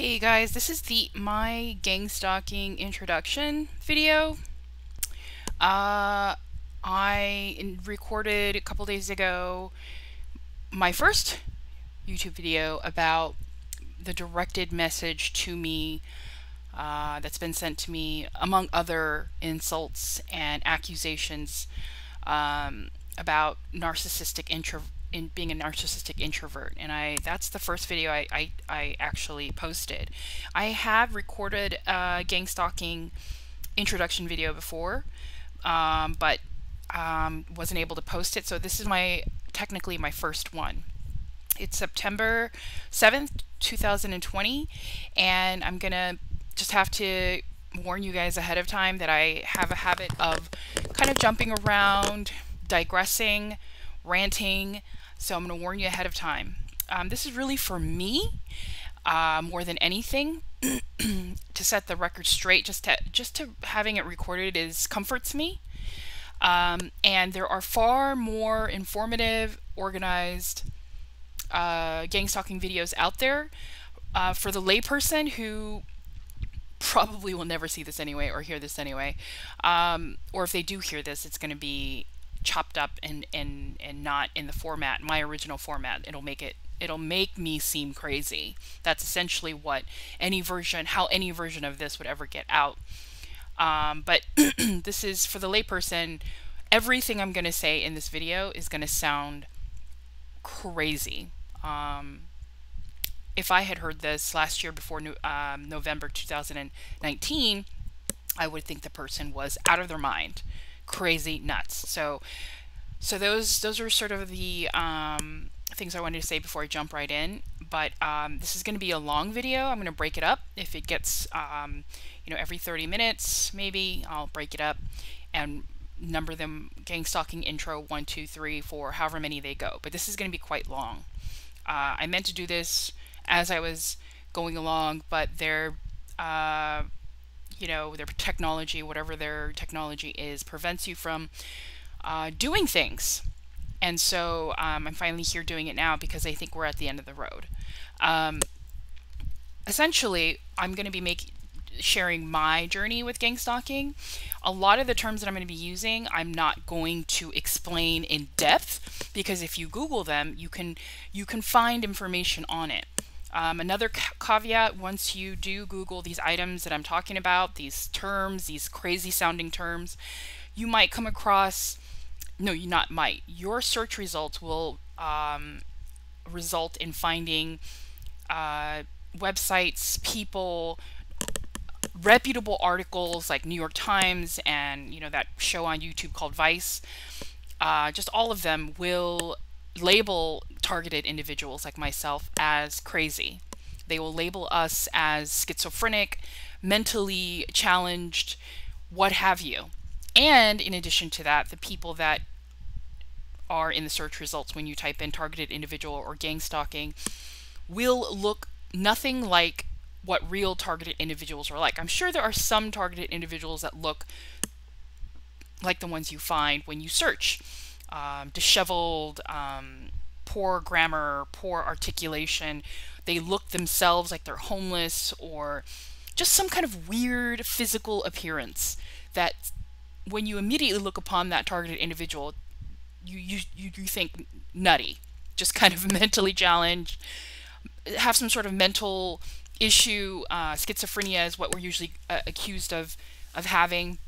Hey guys, this is the my gang stalking introduction video. Uh, I recorded a couple days ago my first YouTube video about the directed message to me uh, that's been sent to me, among other insults and accusations um, about narcissistic intro in being a narcissistic introvert and I that's the first video I, I, I actually posted. I have recorded a gang stalking introduction video before um, but um, wasn't able to post it so this is my technically my first one. It's September 7th 2020 and I'm gonna just have to warn you guys ahead of time that I have a habit of kind of jumping around digressing ranting so I'm going to warn you ahead of time. Um, this is really for me uh, more than anything to set the record straight. Just to, just to having it recorded is comforts me. Um, and there are far more informative, organized uh, gang stalking videos out there uh, for the layperson who probably will never see this anyway or hear this anyway. Um, or if they do hear this, it's going to be chopped up and and and not in the format my original format. It'll make it it'll make me seem crazy. That's essentially what any version how any version of this would ever get out. Um, but this is for the layperson. Everything i'm going to say in this video is going to sound crazy. Um, if i had heard this last year before um, november 2019 i would think the person was out of their mind crazy nuts. So, so those those are sort of the um, things I wanted to say before I jump right in. But um, this is going to be a long video. I'm going to break it up. If it gets, um, you know, every 30 minutes, maybe I'll break it up and number them gang stalking intro one, two, three, four, however many they go. But this is going to be quite long. Uh, I meant to do this as I was going along, but they're uh, you know, their technology, whatever their technology is, prevents you from uh, doing things. And so um, I'm finally here doing it now because I think we're at the end of the road. Um, essentially, I'm going to be making sharing my journey with gang stalking. A lot of the terms that I'm going to be using, I'm not going to explain in depth because if you Google them, you can you can find information on it. Um, another caveat, once you do Google these items that I'm talking about, these terms, these crazy sounding terms, you might come across, no, you not might, your search results will um, result in finding uh, websites, people, reputable articles like New York Times and, you know, that show on YouTube called Vice. Uh, just all of them will label targeted individuals like myself as crazy. They will label us as schizophrenic, mentally challenged, what have you. And in addition to that, the people that are in the search results when you type in targeted individual or gang stalking will look nothing like what real targeted individuals are like. I'm sure there are some targeted individuals that look like the ones you find when you search um, disheveled, um, poor grammar, poor articulation. They look themselves like they're homeless or just some kind of weird physical appearance that when you immediately look upon that targeted individual, you, you, you, think nutty, just kind of mentally challenged, have some sort of mental issue. Uh, schizophrenia is what we're usually uh, accused of, of having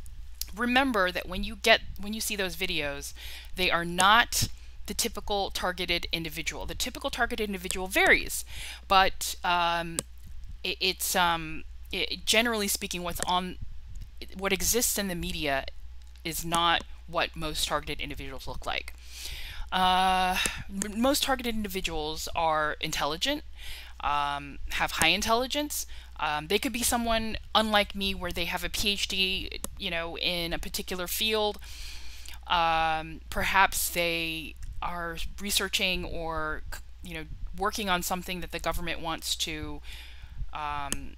remember that when you get when you see those videos, they are not the typical targeted individual. The typical targeted individual varies, but um, it, it's um, it, generally speaking, what's on what exists in the media is not what most targeted individuals look like. Uh, most targeted individuals are intelligent, um, have high intelligence, um, they could be someone unlike me where they have a PhD, you know, in a particular field. Um, perhaps they are researching or, you know, working on something that the government wants to um,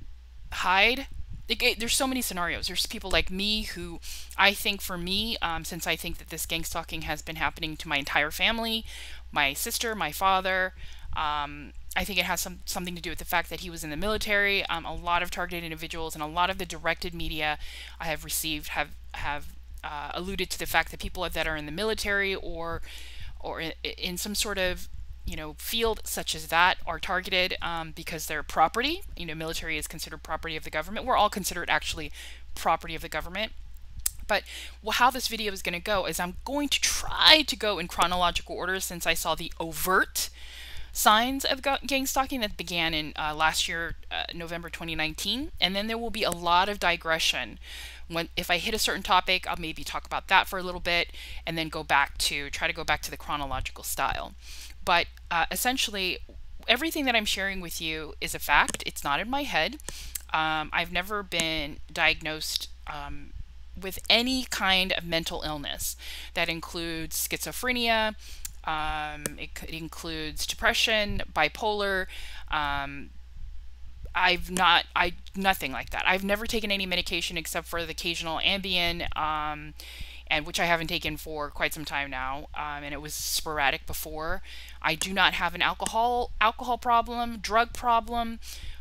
hide. It, it, there's so many scenarios. There's people like me who I think for me, um, since I think that this gang stalking has been happening to my entire family, my sister, my father, Um, I think it has some something to do with the fact that he was in the military. Um, a lot of targeted individuals and a lot of the directed media I have received have have uh, alluded to the fact that people that are in the military or or in, in some sort of you know field such as that are targeted um, because they're property. You know, military is considered property of the government. We're all considered actually property of the government. But how this video is going to go is I'm going to try to go in chronological order since I saw the overt signs of gang stalking that began in uh, last year, uh, November 2019. And then there will be a lot of digression. When If I hit a certain topic, I'll maybe talk about that for a little bit and then go back to, try to go back to the chronological style. But uh, essentially, everything that I'm sharing with you is a fact. It's not in my head. Um, I've never been diagnosed um, with any kind of mental illness. That includes schizophrenia, um, it, includes depression, bipolar. Um, I've not, I nothing like that. I've never taken any medication except for the occasional Ambien, um, and which I haven't taken for quite some time now, um, and it was sporadic before. I do not have an alcohol alcohol problem, drug problem.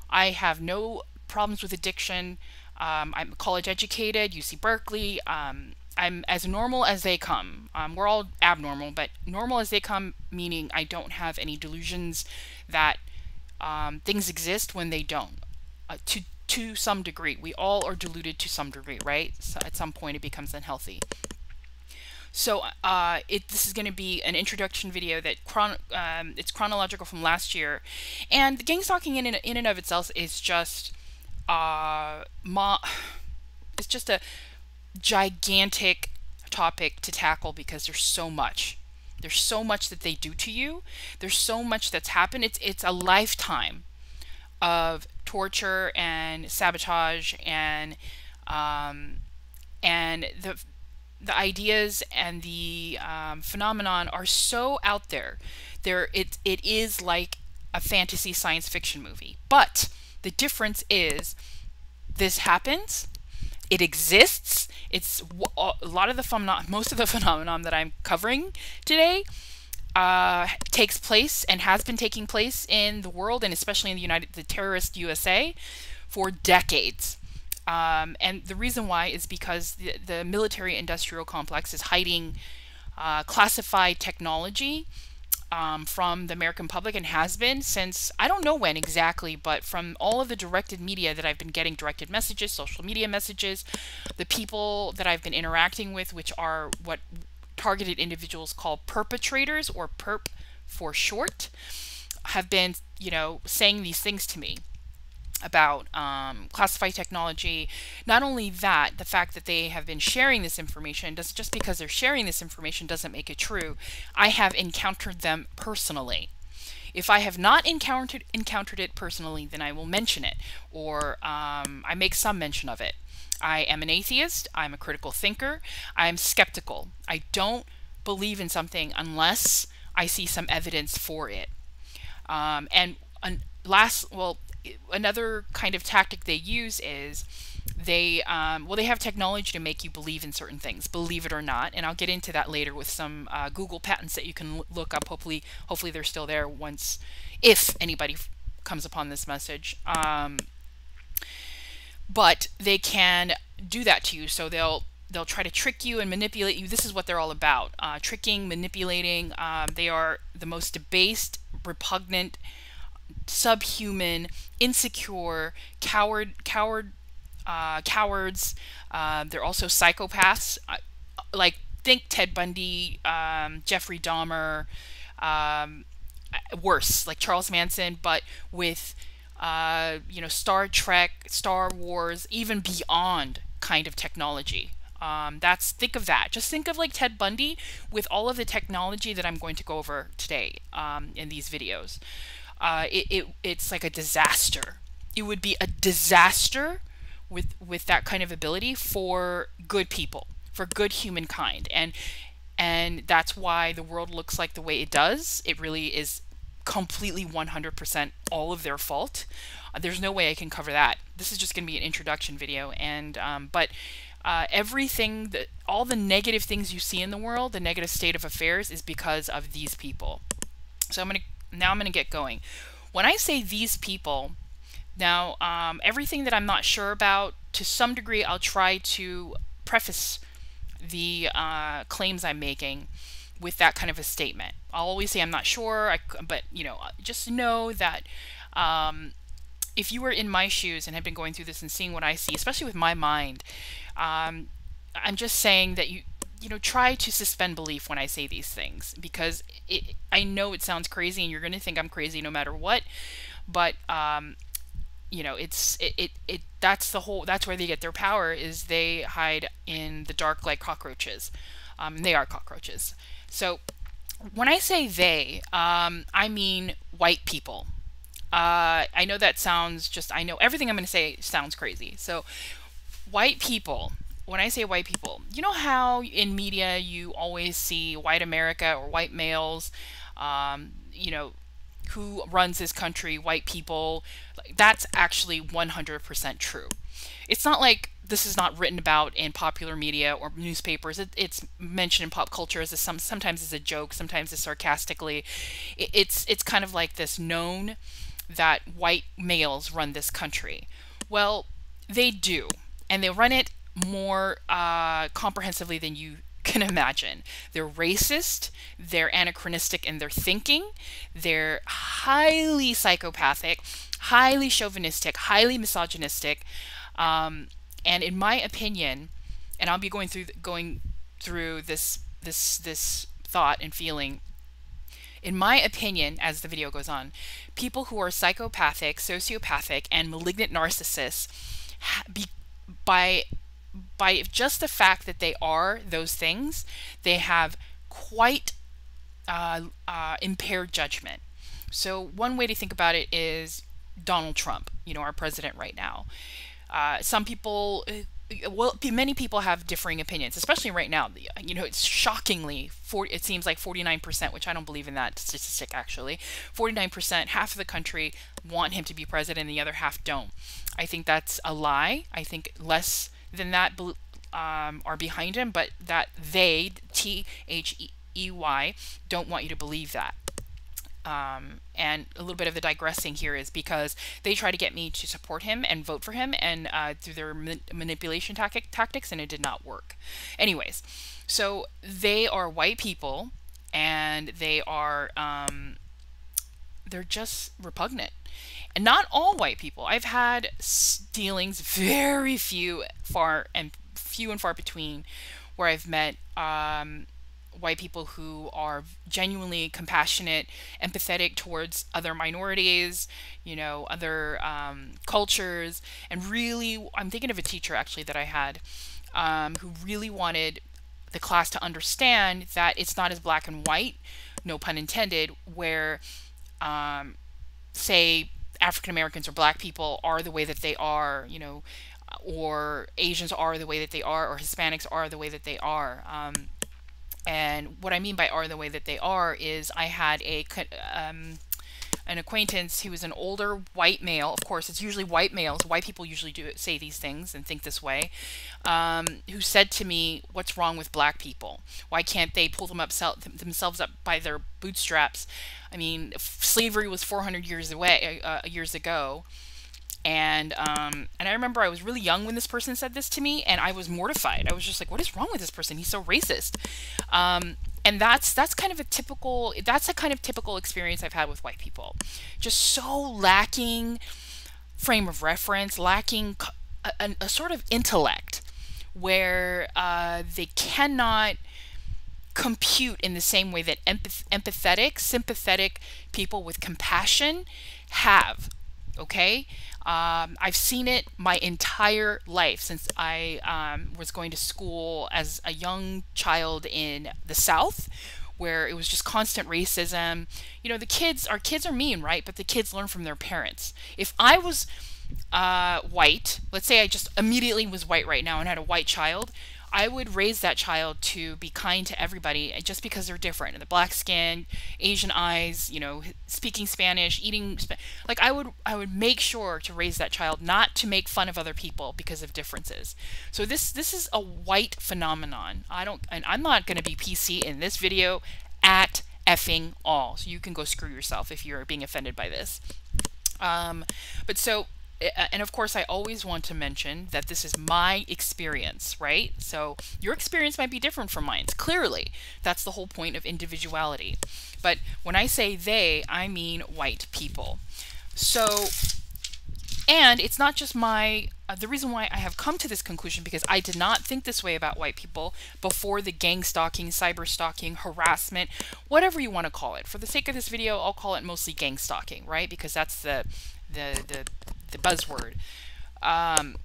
I have no problems with addiction. Um, I'm college educated, UC Berkeley. Um, I'm as normal as they come. Um, we're all abnormal, but normal as they come, meaning I don't have any delusions that um, things exist when they don't. Uh, to to some degree, we all are deluded to some degree, right? So at some point, it becomes unhealthy. So uh, it, this is going to be an introduction video that chron um, it's chronological from last year, and the gang stalking in in and of itself is just uh, ma it's just a gigantic topic to tackle because there's so much. There's so much that they do to you. There's so much that's happened. It's it's a lifetime of torture and sabotage and um, and the the ideas and the um, phenomenon are so out there. There it it is like a fantasy science fiction movie. But the difference is this happens, it exists, it's a lot of the phenomenon, most of the phenomenon that I'm covering today uh, takes place and has been taking place in the world and especially in the United, the terrorist USA, for decades. Um, and the reason why is because the, the military-industrial complex is hiding uh, classified technology um, from the American public and has been since I don't know when exactly, but from all of the directed media that I've been getting directed messages, social media messages, the people that I've been interacting with, which are what targeted individuals call perpetrators or perp for short, have been, you know, saying these things to me about um, classified technology. Not only that, the fact that they have been sharing this information, does, just because they're sharing this information doesn't make it true. I have encountered them personally. If I have not encountered encountered it personally, then I will mention it, or um, I make some mention of it. I am an atheist. I'm a critical thinker. I'm skeptical. I don't believe in something unless I see some evidence for it. Um, and last, well, another kind of tactic they use is they um, well they have technology to make you believe in certain things believe it or not. And i'll get into that later with some uh, google patents that you can look up. Hopefully hopefully they're still there once if anybody comes upon this message. Um, but they can do that to you. So they'll they'll try to trick you and manipulate you. This is what they're all about uh, tricking manipulating. Um, they are the most debased repugnant subhuman, insecure, coward, coward, uh, cowards. Uh, they're also psychopaths. Uh, like think Ted Bundy, um, Jeffrey Dahmer, um, worse, like Charles Manson, but with uh, you know Star Trek, Star Wars, even beyond kind of technology. Um, that's think of that. Just think of like Ted Bundy with all of the technology that I'm going to go over today um, in these videos uh, it, it it's like a disaster. It would be a disaster with with that kind of ability for good people, for good humankind, and and that's why the world looks like the way it does. It really is completely 100% all of their fault. Uh, there's no way I can cover that. This is just going to be an introduction video, and um, but. Uh, everything that all the negative things you see in the world, the negative state of affairs, is because of these people. So I'm going to now I'm going to get going. When I say these people, now um, everything that I'm not sure about, to some degree, I'll try to preface the uh, claims I'm making with that kind of a statement. I'll always say I'm not sure, I, but you know, just know that um, if you were in my shoes and had been going through this and seeing what I see, especially with my mind, um, I'm just saying that you you know try to suspend belief when I say these things because it, I know it sounds crazy and you're going to think I'm crazy no matter what, but um, you know it's it, it it that's the whole that's where they get their power is they hide in the dark like cockroaches. Um, they are cockroaches. So when I say they, um, I mean white people. Uh, I know that sounds just, I know everything I'm going to say sounds crazy. So, white people, when I say white people, you know how in media you always see white America or white males, um, you know, who runs this country, white people. That's actually 100% true. It's not like this is not written about in popular media or newspapers. It, it's mentioned in pop culture as a, some sometimes as a joke, sometimes as sarcastically. It, it's it's kind of like this known that white males run this country. Well, they do, and they run it more uh, comprehensively than you can imagine. They're racist, they're anachronistic in their thinking, they're highly psychopathic, highly chauvinistic, highly misogynistic, um, and in my opinion, and I'll be going through going through this this this thought and feeling in my opinion, as the video goes on, people who are psychopathic, sociopathic, and malignant narcissists, be, by by just the fact that they are those things, they have quite uh, uh, impaired judgment. So one way to think about it is Donald Trump, you know, our president right now. Uh, some people well, many people have differing opinions, especially right now. You know, it's shockingly, 40, it seems like 49%, which I don't believe in that statistic actually. 49%, half of the country want him to be president, and the other half don't. I think that's a lie. I think less than that um, are behind him, but that they, T H E Y, don't want you to believe that. Um, and a little bit of the digressing here is because they try to get me to support him and vote for him and uh, through their ma manipulation tactic tactics and it did not work anyways so they are white people and they are um, they're just repugnant and not all white people. I've had dealings very few far and few and far between where i've met um, white people who are genuinely compassionate, empathetic towards other minorities, you know, other um, cultures, and really, I'm thinking of a teacher actually that I had um, who really wanted the class to understand that it's not as black and white, no pun intended, where, um, say, African Americans or black people are the way that they are, you know, or Asians are the way that they are, or Hispanics are the way that they are. Um, and what I mean by are the way that they are is I had a um, an acquaintance who was an older white male. Of course, it's usually white males. White people usually do say these things and think this way. Um, who said to me, "What's wrong with black people? Why can't they pull them up themselves up by their bootstraps?" I mean, slavery was 400 years away uh, years ago and um, and I remember I was really young when this person said this to me, and I was mortified. I was just like, "What is wrong with this person? He's so racist." Um, and that's that's kind of a typical that's a kind of typical experience I've had with white people, just so lacking frame of reference, lacking a, a, a sort of intellect, where uh, they cannot compute in the same way that empath empathetic, sympathetic people with compassion have. Okay, um, I've seen it my entire life since I um, was going to school as a young child in the South, where it was just constant racism. You know, the kids, our kids are mean, right? But the kids learn from their parents. If I was uh, white, let's say I just immediately was white right now and had a white child, I would raise that child to be kind to everybody just because they're different. The black skin, Asian eyes, you know, speaking Spanish, eating like I would I would make sure to raise that child not to make fun of other people because of differences. So this this is a white phenomenon. I don't and I'm not going to be PC in this video at effing all. So you can go screw yourself if you're being offended by this. Um, but so and of course, I always want to mention that this is my experience, right? So your experience might be different from mine. Clearly, that's the whole point of individuality. But when I say they, I mean white people. So, and it's not just my, uh, the reason why I have come to this conclusion because I did not think this way about white people before the gang stalking, cyber stalking, harassment, whatever you want to call it. For the sake of this video, I'll call it mostly gang stalking, right? Because that's the, the, the the buzzword. Um,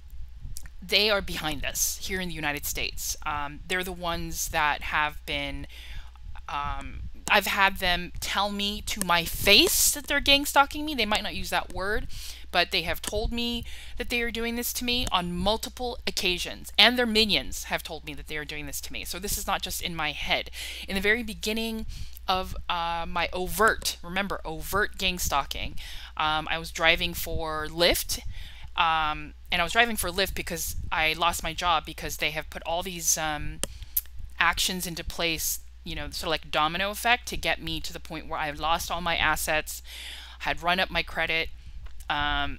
they are behind us here in the United States. Um, they're the ones that have been. Um, I've had them tell me to my face that they're gang stalking me. They might not use that word, but they have told me that they are doing this to me on multiple occasions. And their minions have told me that they are doing this to me. So this is not just in my head. In the very beginning of uh, my overt, remember, overt gang stalking. Um, I was driving for Lyft, um, and I was driving for Lyft because I lost my job because they have put all these um, actions into place, you know, sort of like domino effect to get me to the point where I lost all my assets, had run up my credit. Um,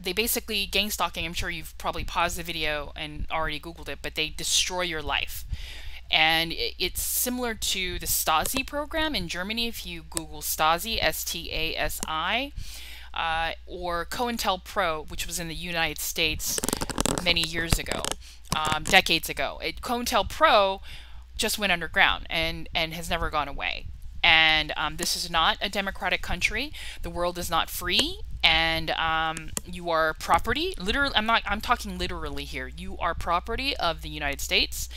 they basically gang stalking. I'm sure you've probably paused the video and already Googled it, but they destroy your life. And it's similar to the Stasi program in Germany. If you Google Stasi, S T A S I, uh, or COINTELPRO, which was in the United States many years ago, um, decades ago. It, COINTELPRO just went underground and, and has never gone away. And um, this is not a democratic country. The world is not free and um, you are property literally i'm not i'm talking literally here. You are property of the united states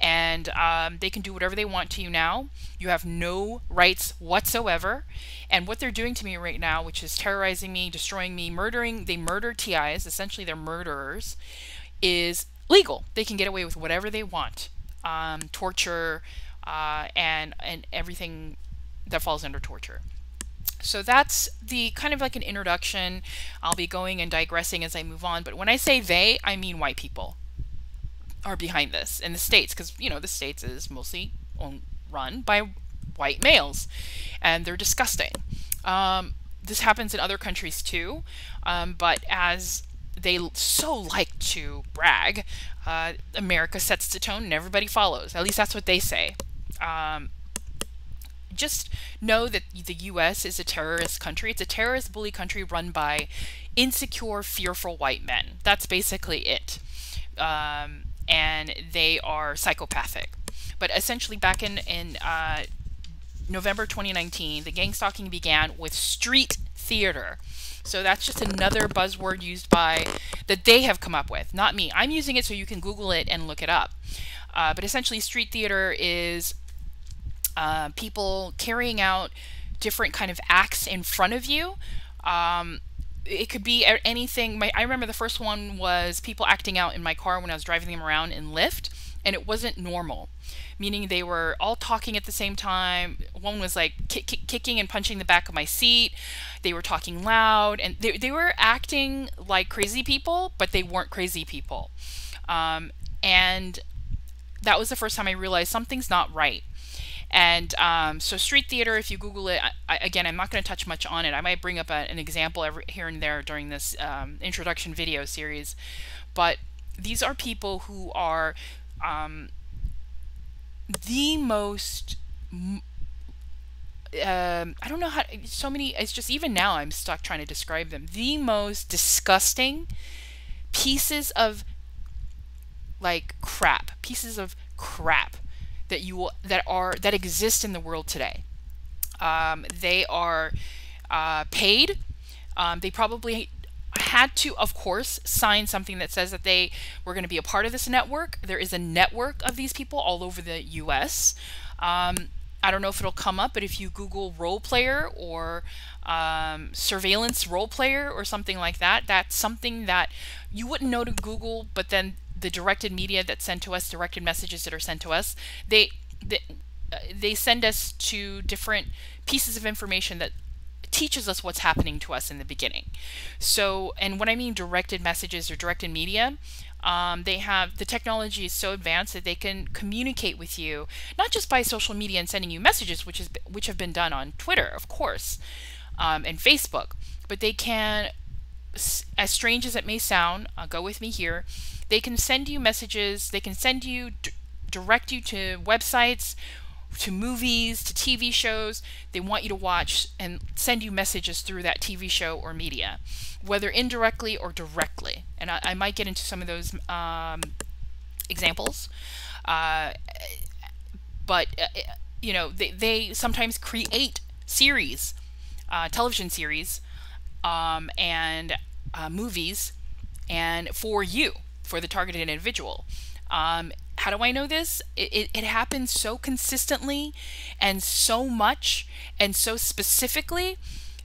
and um, they can do whatever they want to you now. You have no rights whatsoever. And what they're doing to me right now which is terrorizing me destroying me murdering they murder TIs essentially they're murderers is legal. They can get away with whatever they want um, torture uh, and and everything that falls under torture so that's the kind of like an introduction. I'll be going and digressing as I move on. But when I say they, I mean white people are behind this in the States because, you know, the States is mostly run by white males and they're disgusting. Um, this happens in other countries too, um, but as they so like to brag, uh, America sets the tone and everybody follows. At least that's what they say. Um, just know that the US is a terrorist country. It's a terrorist bully country run by insecure, fearful white men. That's basically it. Um, and they are psychopathic. But essentially, back in, in uh, November 2019, the gang stalking began with street theater. So that's just another buzzword used by that they have come up with, not me. I'm using it so you can Google it and look it up. Uh, but essentially, street theater is uh, people carrying out different kind of acts in front of you. Um, it could be anything. My, I remember the first one was people acting out in my car when I was driving them around in Lyft, and it wasn't normal. Meaning they were all talking at the same time. One was like kicking and punching the back of my seat. They were talking loud, and they, they were acting like crazy people, but they weren't crazy people. Um, and that was the first time I realized something's not right. And um, so street theater, if you Google it, I, again, I'm not going to touch much on it. I might bring up a, an example every, here and there during this um, introduction video series. But these are people who are um, the most um, I don't know how so many it's just even now I'm stuck trying to describe them the most disgusting pieces of like crap pieces of crap that you will, that are that exist in the world today. Um, they are uh, paid. Um, they probably had to, of course, sign something that says that they were going to be a part of this network. There is a network of these people all over the U.S. Um, I don't know if it'll come up, but if you Google role player or um, surveillance role player or something like that, that's something that you wouldn't know to Google, but then the directed media that's sent to us, directed messages that are sent to us, they they, uh, they send us to different pieces of information that teaches us what's happening to us in the beginning. So, and when I mean directed messages or directed media, um, they have the technology is so advanced that they can communicate with you not just by social media and sending you messages, which is which have been done on Twitter, of course, um, and Facebook, but they can, as strange as it may sound, uh, go with me here. They can send you messages. They can send you direct you to websites to movies, to TV shows. They want you to watch and send you messages through that TV show or media, whether indirectly or directly. And I, I might get into some of those um, examples. Uh, but, uh, you know, they, they sometimes create series, uh, television series, um, and uh, movies, and for you, for the targeted individual. Um, how do I know this? It, it, it, happens so consistently and so much and so specifically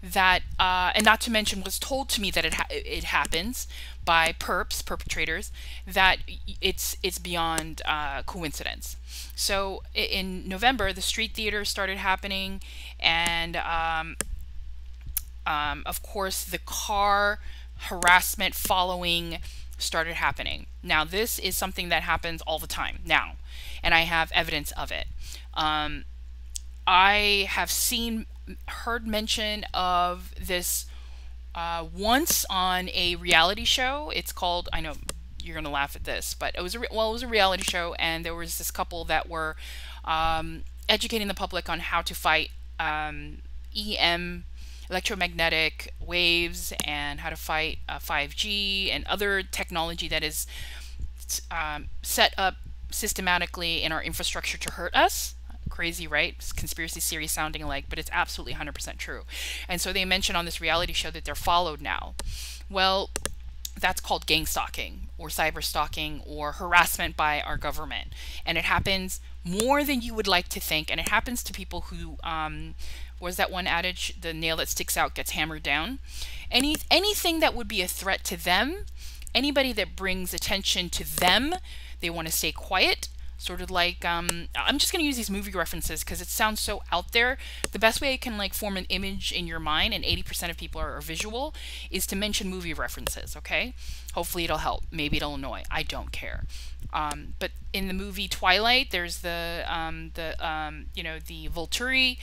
that, uh, and not to mention was told to me that it, ha it happens by perps, perpetrators, that it's, it's beyond uh, coincidence. So in November, the street theater started happening and um, um, of course the car harassment following started happening. Now, this is something that happens all the time now, and I have evidence of it. Um, I have seen, heard mention of this uh, once on a reality show. It's called, I know you're going to laugh at this, but it was a, well, it was a reality show, and there was this couple that were um, educating the public on how to fight um, EM electromagnetic waves and how to fight uh, 5G and other technology that is um, set up systematically in our infrastructure to hurt us. Crazy, right? It's conspiracy theory sounding like, but it's absolutely 100% true. And so they mention on this reality show that they're followed now. Well, that's called gang stalking or cyber stalking or harassment by our government. And it happens more than you would like to think. And it happens to people who um, was that one adage the nail that sticks out gets hammered down. Any anything that would be a threat to them anybody that brings attention to them they want to stay quiet sort of like um, i'm just going to use these movie references because it sounds so out there. The best way I can like form an image in your mind and 80% of people are, are visual is to mention movie references okay? Hopefully it'll help. Maybe it'll annoy. I don't care. Um, but in the movie Twilight, there's the um, the um, you know the Volturi,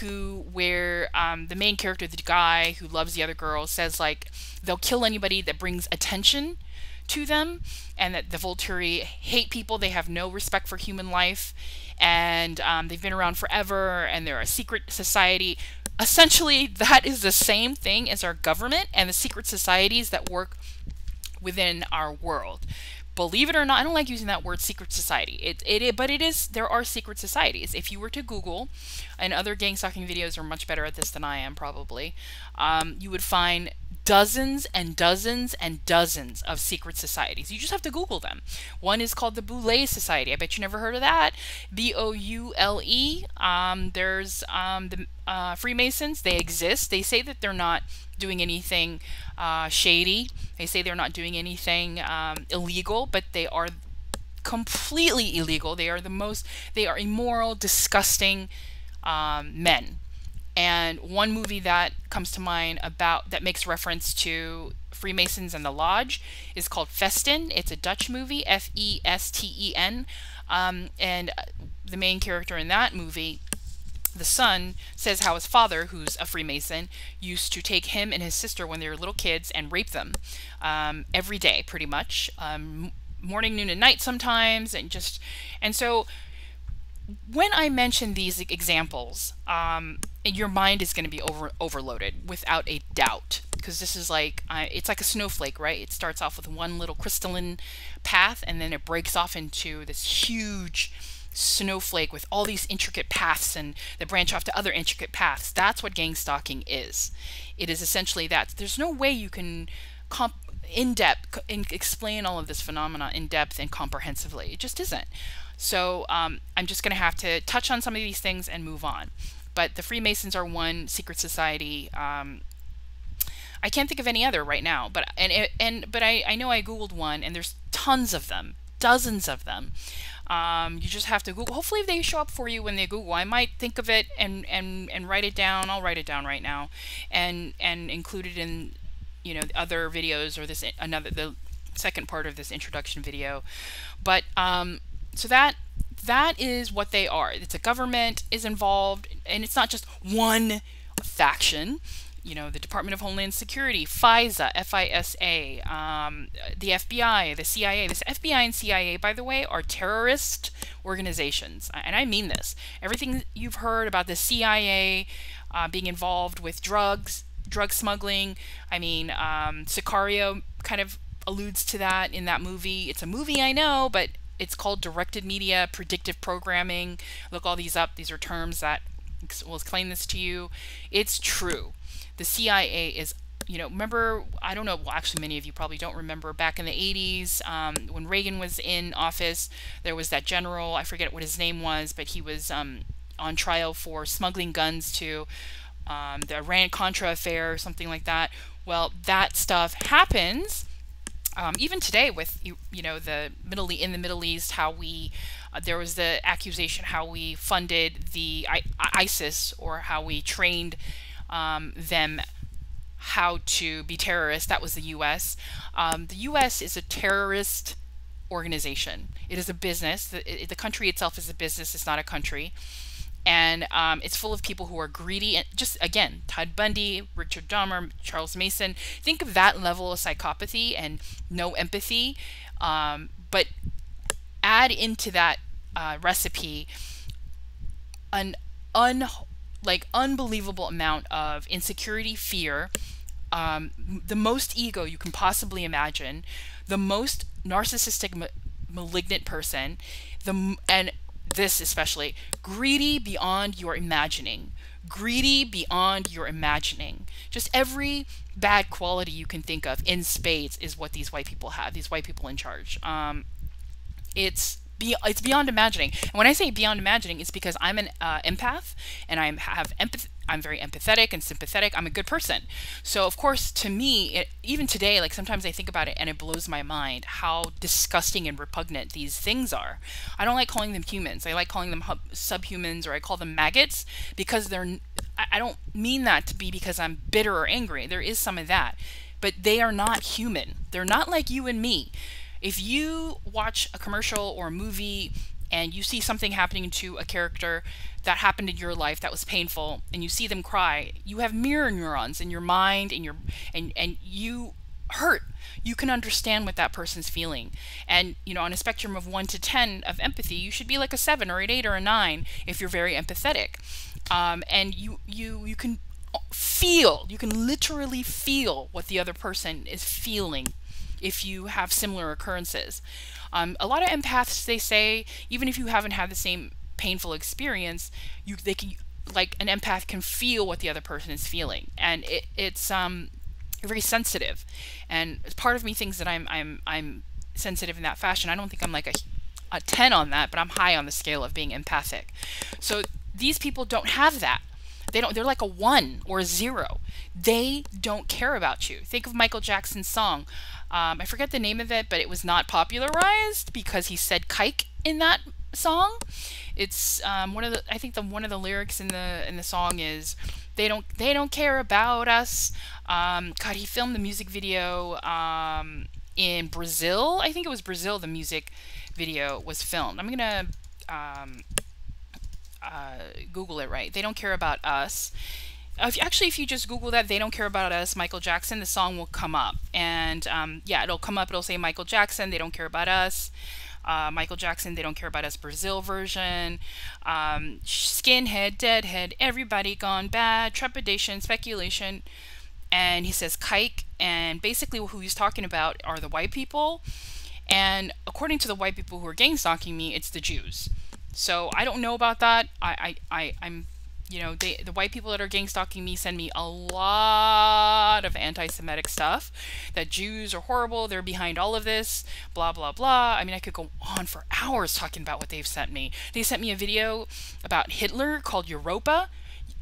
who where um, the main character, the guy who loves the other girl, says like they'll kill anybody that brings attention to them, and that the Volturi hate people. They have no respect for human life, and um, they've been around forever, and they're a secret society. Essentially, that is the same thing as our government and the secret societies that work within our world believe it or not, I don't like using that word secret society. It, it, but it is, there are secret societies. If you were to Google, and other gang stalking videos are much better at this than I am probably, um, you would find dozens and dozens and dozens of secret societies. You just have to Google them. One is called the Boule Society. I bet you never heard of that. B O U L E. Um, there's um, the uh, Freemasons. They exist. They say that they're not doing anything uh, shady. They say they're not doing anything um, illegal, but they are completely illegal. They are the most, they are immoral, disgusting um, men. And one movie that comes to mind about that makes reference to Freemasons and the Lodge is called Festen. It's a Dutch movie, F E S T E N. Um, and the main character in that movie, the son, says how his father, who's a Freemason, used to take him and his sister when they were little kids and rape them um, every day, pretty much. Um, morning, noon, and night sometimes. And just, and so when I mention these examples, um, your mind is going to be over overloaded without a doubt because this is like uh, it's like a snowflake, right? It starts off with one little crystalline path and then it breaks off into this huge snowflake with all these intricate paths and that branch off to other intricate paths. That's what gang stalking is. It is essentially that. There's no way you can in depth in explain all of this phenomena in depth and comprehensively. It just isn't. So um, I'm just going to have to touch on some of these things and move on. But the Freemasons are one secret society. Um, I can't think of any other right now, but and and but I, I know I googled one and there's tons of them, dozens of them. Um, you just have to Google. Hopefully, they show up for you when they Google. I might think of it and and and write it down. I'll write it down right now, and and include it in you know other videos or this another the second part of this introduction video. But um, so that that is what they are. It's a government is involved, and it's not just one faction. You know, the Department of Homeland Security, FISA, F-I-S-A, um, the FBI, the CIA. This FBI and CIA, by the way, are terrorist organizations, and I mean this. Everything you've heard about the CIA uh, being involved with drugs, drug smuggling. I mean, um, Sicario kind of alludes to that in that movie. It's a movie, I know, but it's called directed media predictive programming. Look all these up. These are terms that will explain this to you. It's true. The CIA is you know, remember, I don't know, well, actually, many of you probably don't remember back in the 80s um, when Reagan was in office, there was that general, I forget what his name was, but he was um, on trial for smuggling guns to um, the Iran Contra affair, or something like that. Well, that stuff happens um, even today with you, you know the Middle in the Middle East, how we uh, there was the accusation how we funded the I, ISIS or how we trained um, them how to be terrorists. That was the U.S. Um, the U.S. is a terrorist organization. It is a business. The, the country itself is a business. It's not a country and um, it's full of people who are greedy and just again todd Bundy, Richard Dahmer, Charles mason. Think of that level of psychopathy and no empathy, um, but add into that uh, recipe an un like unbelievable amount of insecurity, fear, um, the most ego you can possibly imagine, the most narcissistic, ma malignant person, the and this especially greedy beyond your imagining. Greedy beyond your imagining. Just every bad quality you can think of in spades is what these white people have these white people in charge. Um, it's be, it's beyond imagining and when i say beyond imagining it's because i'm an uh, empath and i have empathy I'm very empathetic and sympathetic. I'm a good person. So of course, to me, it, even today, like sometimes I think about it and it blows my mind how disgusting and repugnant these things are. I don't like calling them humans. I like calling them subhumans or I call them maggots because they're. I don't mean that to be because I'm bitter or angry. There is some of that, but they are not human. They're not like you and me. If you watch a commercial or a movie and you see something happening to a character that happened in your life that was painful and you see them cry you have mirror neurons in your mind and your and and you hurt. You can understand what that person's feeling. And you know on a spectrum of 1 to 10 of empathy you should be like a 7 or an 8 or a 9 if you're very empathetic. Um, and you you you can feel you can literally feel what the other person is feeling if you have similar occurrences um, a lot of empaths they say even if you haven't had the same painful experience, you they can like an empath can feel what the other person is feeling, and it, it's um very sensitive, and part of me thinks that I'm I'm I'm sensitive in that fashion. I don't think I'm like a a 10 on that, but I'm high on the scale of being empathic. So these people don't have that. They don't they're like a 1 or a 0. They don't care about you. Think of Michael Jackson's song. Um, I forget the name of it, but it was not popularized because he said kike in that song. It's um, one of the I think the one of the lyrics in the in the song is they don't they don't care about us. Um, God, he filmed the music video um, in Brazil. I think it was Brazil. The music video was filmed. I'm gonna um, uh, Google it right. They don't care about us. If, actually, if you just Google that, they don't care about us, Michael Jackson, the song will come up. And um, yeah, it'll come up. It'll say Michael Jackson. They don't care about us uh, Michael Jackson, They Don't Care About Us Brazil version, um, Skinhead, Deadhead, Everybody Gone Bad, Trepidation, Speculation, and he says kike, and basically who he's talking about are the white people, and according to the white people who are gang stalking me, it's the Jews. So I don't know about that. I, I, I I'm you know, they, the white people that are gang stalking me send me a lot of anti-Semitic stuff. That Jews are horrible. They're behind all of this. Blah blah blah. I mean, I could go on for hours talking about what they've sent me. They sent me a video about Hitler called Europa,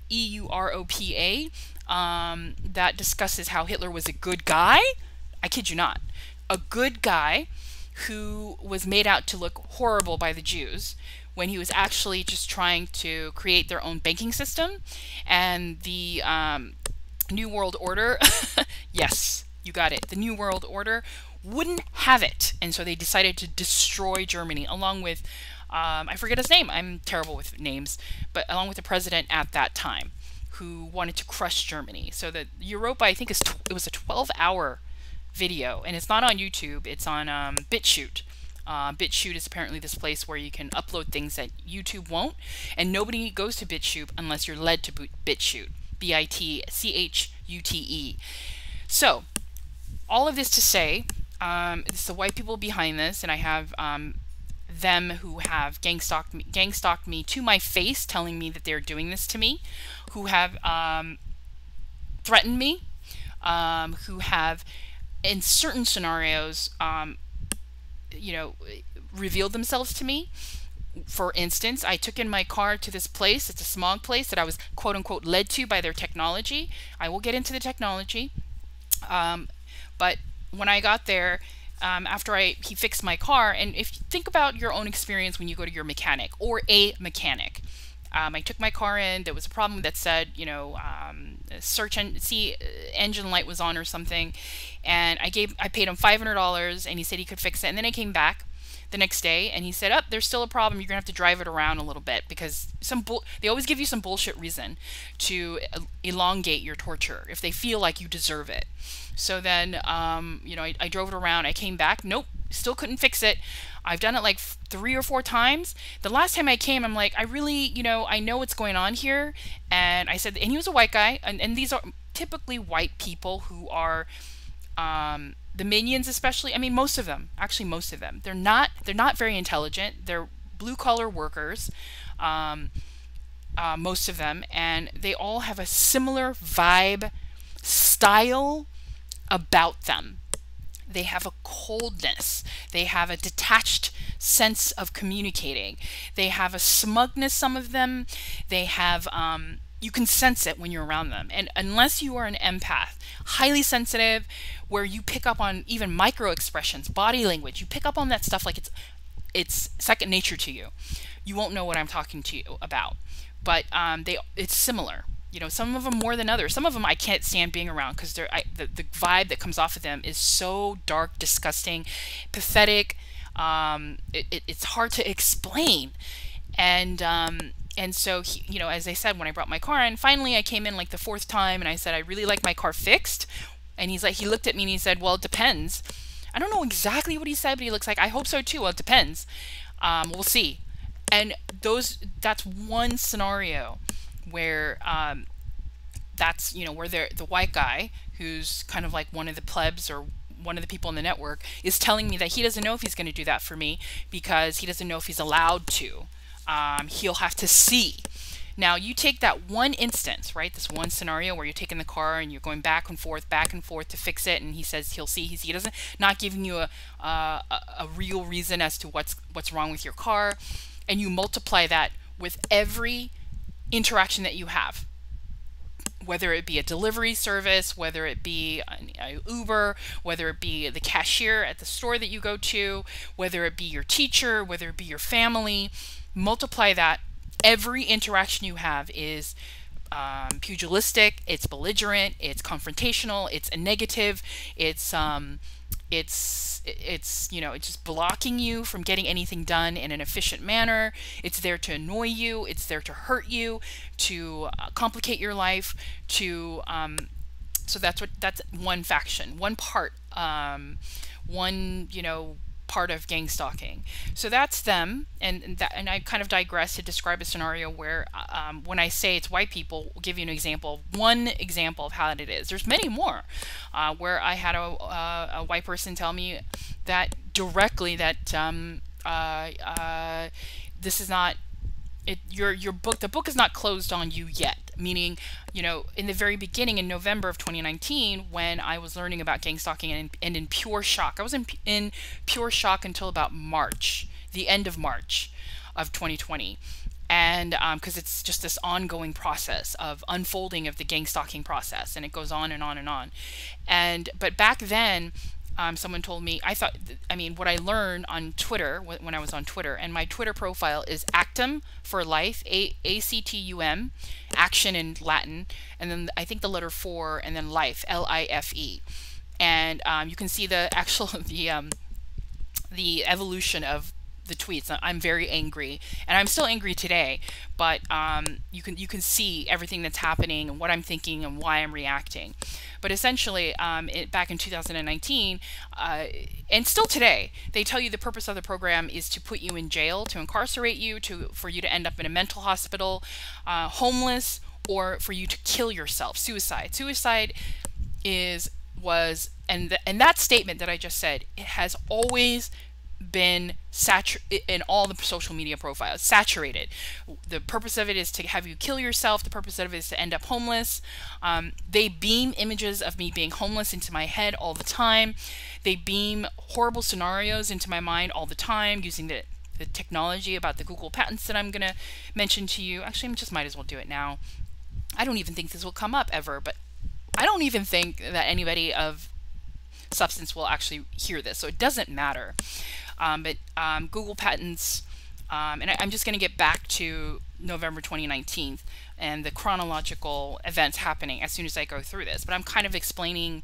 E-U-R-O-P-A, um, that discusses how Hitler was a good guy. I kid you not, a good guy who was made out to look horrible by the Jews when he was actually just trying to create their own banking system and the um, New World Order. yes, you got it. The New World Order wouldn't have it. And so they decided to destroy Germany along with, um, I forget his name. I'm terrible with names, but along with the president at that time who wanted to crush Germany. So the Europa, I think, is it was a 12 hour video and it's not on YouTube. It's on um, BitChute. Uh, BitChute is apparently this place where you can upload things that YouTube won't, and nobody goes to BitChute unless you're led to BitChute. B I T C H U T E. So, all of this to say, um, it's the white people behind this, and I have um, them who have gang stalked, me, gang stalked me to my face, telling me that they're doing this to me, who have um, threatened me, um, who have, in certain scenarios, um, you know, revealed themselves to me for instance, I took in my car to this place. It's a smog place that I was quote unquote led to by their technology. I will get into the technology. Um, but when I got there, um, after I he fixed my car, and if you think about your own experience when you go to your mechanic or a mechanic, um, I took my car in. There was a problem that said, you know, um, search and see uh, engine light was on or something, and I gave I paid him five hundred dollars, and he said he could fix it. And then I came back the next day and he said, "Up, oh, there's still a problem. You're gonna have to drive it around a little bit because some bull. They always give you some bullshit reason to elongate your torture if they feel like you deserve it." So then, um, you know, I, I drove it around. I came back. Nope, still couldn't fix it. I've done it like three or four times. The last time I came, I'm like, I really, you know, I know what's going on here. And I said, and he was a white guy, and, and these are typically white people who are um, the minions especially i mean most of them actually most of them they're not they're not very intelligent they're blue collar workers um, uh, most of them and they all have a similar vibe style about them they have a coldness they have a detached sense of communicating they have a smugness some of them they have um, you can sense it when you're around them. And unless you are an empath, highly sensitive, where you pick up on even micro expressions, body language, you pick up on that stuff like it's it's second nature to you. You won't know what I'm talking to you about. But um, they it's similar. You know, some of them more than others. Some of them I can't stand being around because they're I, the the vibe that comes off of them is so dark, disgusting, pathetic. Um, it, it, it's hard to explain, and um, and so he, you know as i said when i brought my car in finally i came in like the fourth time and i said i really like my car fixed. And he's like he looked at me and he said well it depends. I don't know exactly what he said but he looks like i hope so too. Well it depends. Um, we'll see. And those that's one scenario where um, that's you know where the white guy who's kind of like one of the plebs or one of the people in the network is telling me that he doesn't know if he's going to do that for me because he doesn't know if he's allowed to um, he'll have to see. Now you take that one instance, right? This one scenario where you're taking the car and you're going back and forth, back and forth to fix it, and he says he'll see. He's, he doesn't not giving you a, uh, a real reason as to what's what's wrong with your car, and you multiply that with every interaction that you have. Whether it be a delivery service, whether it be an, Uber, whether it be the cashier at the store that you go to, whether it be your teacher, whether it be your family, multiply that. Every interaction you have is um, pugilistic it's belligerent it's confrontational it's a negative it's um, it's it's you know it's just blocking you from getting anything done in an efficient manner. It's there to annoy you. It's there to hurt you to uh, complicate your life to um, so that's what that's one faction one part um, one you know part of gang stalking. So that's them, and, that, and I kind of digress to describe a scenario where, um, when I say it's white people, I'll give you an example, one example of how it is. There's many more, uh, where I had a, uh, a white person tell me that directly that um, uh, uh this is not it, your your book the book is not closed on you yet meaning, you know, in the very beginning in November of 2019, when I was learning about gang stalking and, and in pure shock, I was in, in pure shock until about March, the end of March of 2020 and because um, it's just this ongoing process of unfolding of the gang stalking process and it goes on and on and on. And but back then um, someone told me, I thought, I mean, what I learned on Twitter when I was on Twitter, and my Twitter profile is Actum for life, A A C T U M, action in Latin, and then I think the letter four, and then life, L I F E, and um, you can see the actual the um, the evolution of the tweets. I'm very angry, and I'm still angry today. But um, you can you can see everything that's happening and what I'm thinking and why I'm reacting. But essentially, um, it, back in 2019, uh, and still today, they tell you the purpose of the program is to put you in jail, to incarcerate you, to for you to end up in a mental hospital, uh, homeless, or for you to kill yourself, suicide. Suicide is was and the, and that statement that I just said it has always been saturated in all the social media profiles saturated the purpose of it is to have you kill yourself the purpose of it is to end up homeless um, they beam images of me being homeless into my head all the time they beam horrible scenarios into my mind all the time using the the technology about the Google patents that I'm going to mention to you. Actually, I just might as well do it now. I don't even think this will come up ever, but I don't even think that anybody of substance will actually hear this, so it doesn't matter. Um, but um, Google Patents, um, and I, am just going to get back to November 2019 and the chronological events happening as soon as I go through this. But I'm kind of explaining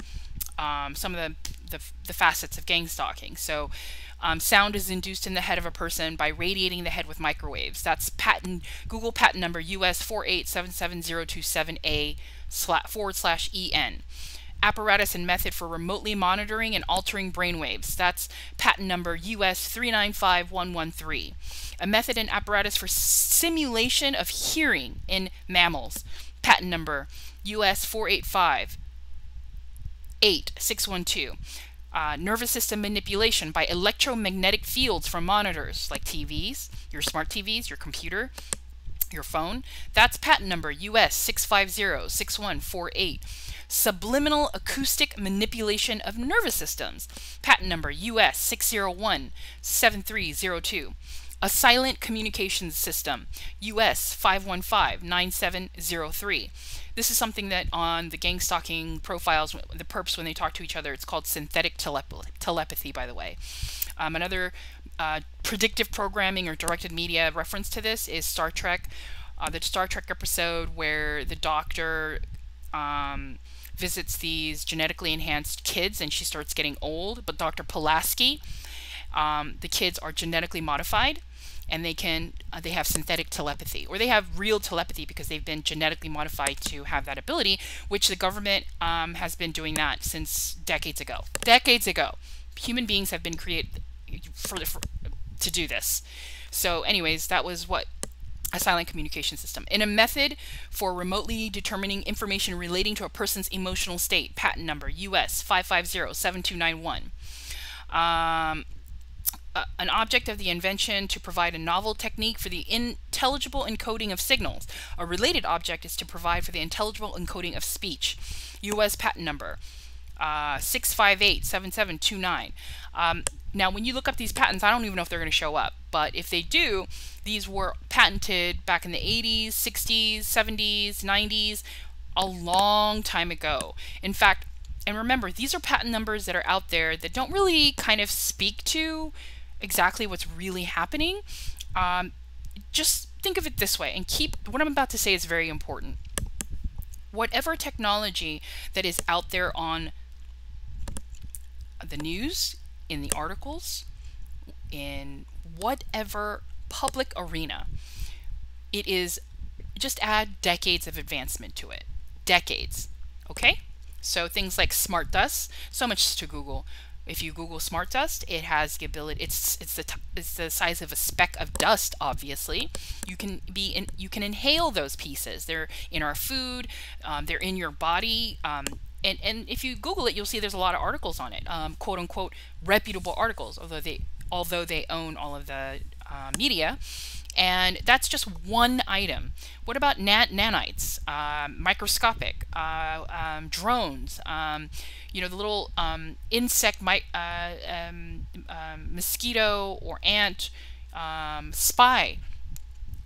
um, some of the, the, the, facets of gang stalking. So um, sound is induced in the head of a person by radiating the head with microwaves. That's patent Google patent number US 4877027A forward slash EN apparatus and method for remotely monitoring and altering brainwaves. That's patent number US 395113. A method and apparatus for simulation of hearing in mammals. Patent number US 485 8612. Uh, nervous system manipulation by electromagnetic fields from monitors like TVs, your smart TVs, your computer, your phone. That's patent number US 650 6148 subliminal acoustic manipulation of nervous systems, patent number US 601 7302. A silent communications system, US 515 9703. This is something that on the gang stalking profiles, the perps, when they talk to each other, it's called synthetic telep telepathy, by the way. Um, another uh, predictive programming or directed media reference to this is Star Trek. Uh, the Star Trek episode where the doctor um, visits these genetically enhanced kids and she starts getting old. But Dr. Pulaski, um, the kids are genetically modified and they can uh, they have synthetic telepathy or they have real telepathy because they've been genetically modified to have that ability which the government um, has been doing that since decades ago decades ago human beings have been created for, for to do this so anyways that was what a silent communication system, in a method for remotely determining information relating to a person's emotional state, patent number US 5507291. Um, uh, an object of the invention to provide a novel technique for the intelligible encoding of signals. A related object is to provide for the intelligible encoding of speech. US patent number uh, 6587729. Um, now, when you look up these patents, I don't even know if they're going to show up, but if they do, these were patented back in the 80s, 60s, 70s, 90s, a long time ago. In fact, and remember, these are patent numbers that are out there that don't really kind of speak to exactly what's really happening. Um, just think of it this way and keep what I'm about to say is very important. Whatever technology that is out there on the news, in the articles, in whatever public arena, it is just add decades of advancement to it. Decades. Okay? So things like smart dust, so much to Google. If you Google smart dust, it has the ability. It's it's the it's the size of a speck of dust. Obviously, you can be in, you can inhale those pieces. They're in our food. Um, they're in your body. Um, and, and if you Google it, you'll see there's a lot of articles on it, um, quote unquote reputable articles, although they although they own all of the uh, media. And that's just one item. What about nan nanites, uh, microscopic, uh, um, drones, um, you know, the little um, insect, uh, um, mosquito or ant, spy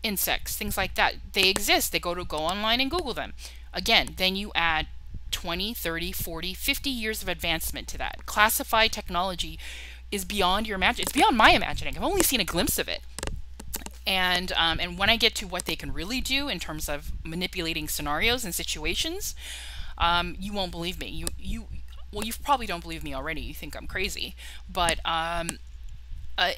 insects, things like that. They exist. They go to go online and Google them. Again, then you add 20, 30, 40, 50 years of advancement to that. Classified technology is beyond your imagination. It's beyond my imagining. I've only seen a glimpse of it. And um, and when I get to what they can really do in terms of manipulating scenarios and situations, um, you won't believe me. You you well, you probably don't believe me already. You think I'm crazy, but um, uh,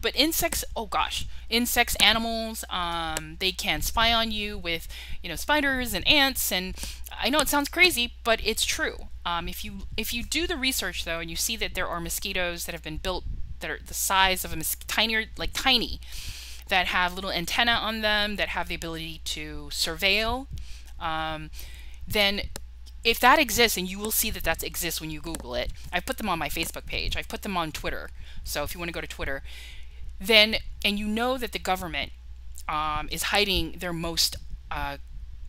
but insects oh gosh insects animals um, they can spy on you with you know spiders and ants and i know it sounds crazy but it's true. Um, if you if you do the research though and you see that there are mosquitoes that have been built that are the size of a tinier like tiny that have little antenna on them that have the ability to surveil um, then if that exists, and you will see that that exists when you Google it, I've put them on my Facebook page. I've put them on Twitter. So if you want to go to Twitter, then and you know that the government um, is hiding their most uh,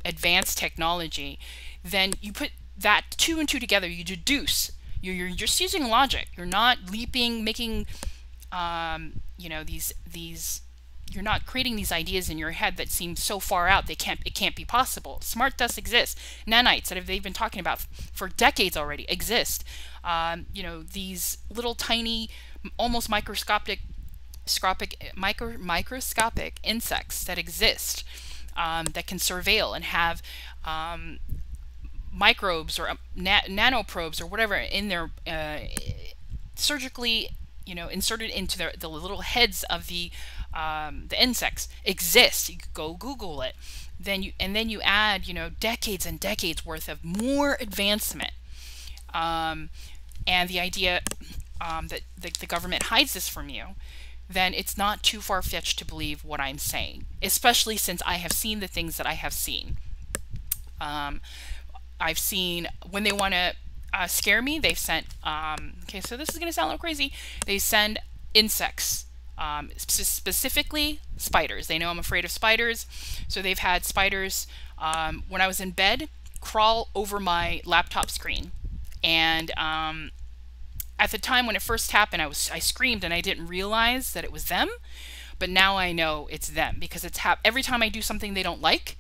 advanced technology, then you put that two and two together. You deduce. You're, you're just using logic. You're not leaping, making, um, you know, these these you're not creating these ideas in your head that seem so far out they can't it can't be possible. Smart dust exists. Nanites that have, they've been talking about for decades already exist. Um, you know these little tiny, almost microscopic, microscopic, micro, microscopic insects that exist um, that can surveil and have um, microbes or um, na nanoprobes or whatever in their uh, surgically you know inserted into the, the little heads of the um, the insects exist. You go Google it. Then you and then you add you know decades and decades worth of more advancement, um, and the idea um, that the, the government hides this from you. Then it's not too far fetched to believe what I'm saying, especially since I have seen the things that I have seen. Um, I've seen when they want to uh, scare me, they've sent, um, okay, so this is going to sound a little crazy. They send insects um, specifically spiders. They know I'm afraid of spiders, so they've had spiders um, when I was in bed crawl over my laptop screen. And um, at the time when it first happened, I was I screamed and I didn't realize that it was them. But now I know it's them because it's hap- every time I do something they don't like,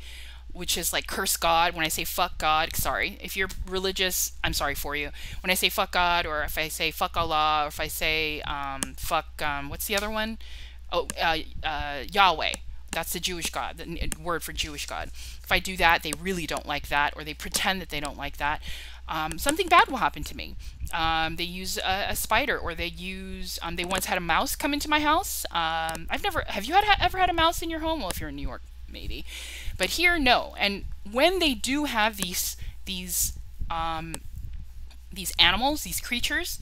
which is like curse God. When I say fuck God, sorry. If you're religious, I'm sorry for you. When I say fuck God, or if I say fuck Allah, or if I say um, fuck, um, what's the other one? Oh, uh, uh, Yahweh. That's the Jewish God, the word for Jewish God. If I do that, they really don't like that, or they pretend that they don't like that. Um, something bad will happen to me. Um, they use a, a, spider, or they use. Um, they once had a mouse come into my house. Um, I've never. Have you had ever had a mouse in your home? Well, if you're in New York, maybe. But here, no. And when they do have these these um, these animals, these creatures,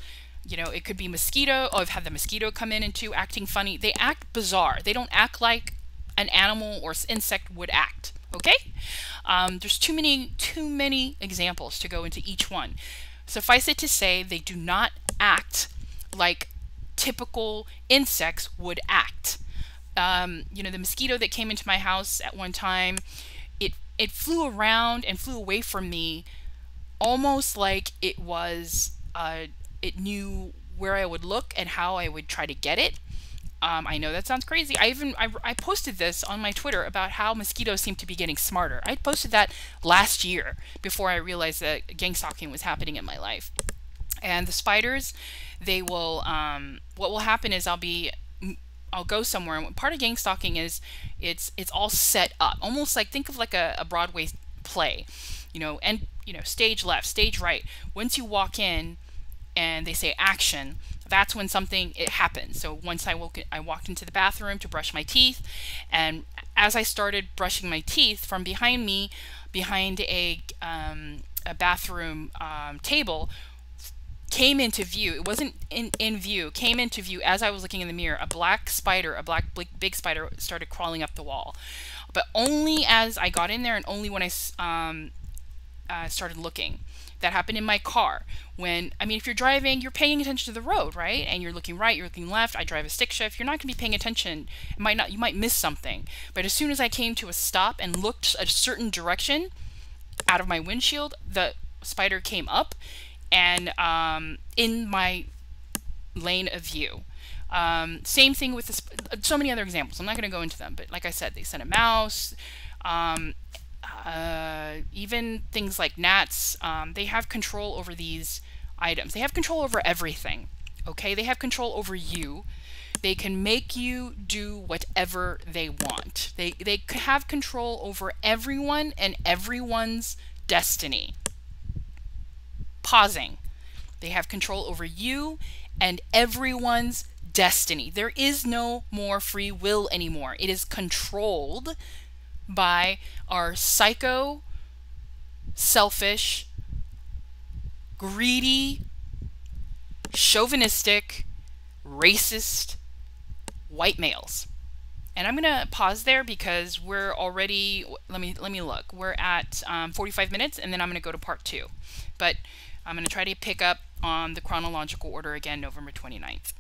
you know, it could be mosquito. Oh, I've had the mosquito come in and acting funny. They act bizarre. They don't act like an animal or insect would act. Okay, um, there's too many too many examples to go into each one. Suffice it to say, they do not act like typical insects would act um, you know, the mosquito that came into my house at one time, it it flew around and flew away from me, almost like it was uh, it knew where I would look and how I would try to get it. Um, I know that sounds crazy. I even I, I posted this on my Twitter about how mosquitoes seem to be getting smarter. I posted that last year before I realized that gang stalking was happening in my life. And the spiders, they will. Um, what will happen is I'll be I'll go somewhere and part of gang stalking is it's it's all set up. Almost like think of like a, a Broadway play you know and you know stage left stage right. Once you walk in and they say action that's when something it happens. So once I woke I walked into the bathroom to brush my teeth and as I started brushing my teeth from behind me behind a um, a bathroom um, table came into view. It wasn't in, in view. Came into view as I was looking in the mirror. A black spider, a black big, spider, started crawling up the wall. But only as I got in there, and only when I um, uh, started looking. That happened in my car. When I mean, if you're driving, you're paying attention to the road, right? And you're looking right, you're looking left. I drive a stick shift. You're not going to be paying attention. It might not. You might miss something. But as soon as I came to a stop and looked a certain direction out of my windshield, the spider came up and um, in my lane of view. Um, same thing with this, so many other examples. I'm not going to go into them, but like I said, they sent a mouse. Um, uh, even things like gnats, um, they have control over these items. They have control over everything. Okay, they have control over you. They can make you do whatever they want. They they have control over everyone and everyone's destiny. Pausing. They have control over you and everyone's destiny. There is no more free will anymore. It is controlled by our psycho, selfish, greedy, chauvinistic, racist white males. And I'm gonna pause there because we're already. Let me let me look. We're at um, 45 minutes, and then I'm gonna go to part two. But I'm gonna try to pick up on the chronological order again, November 29th.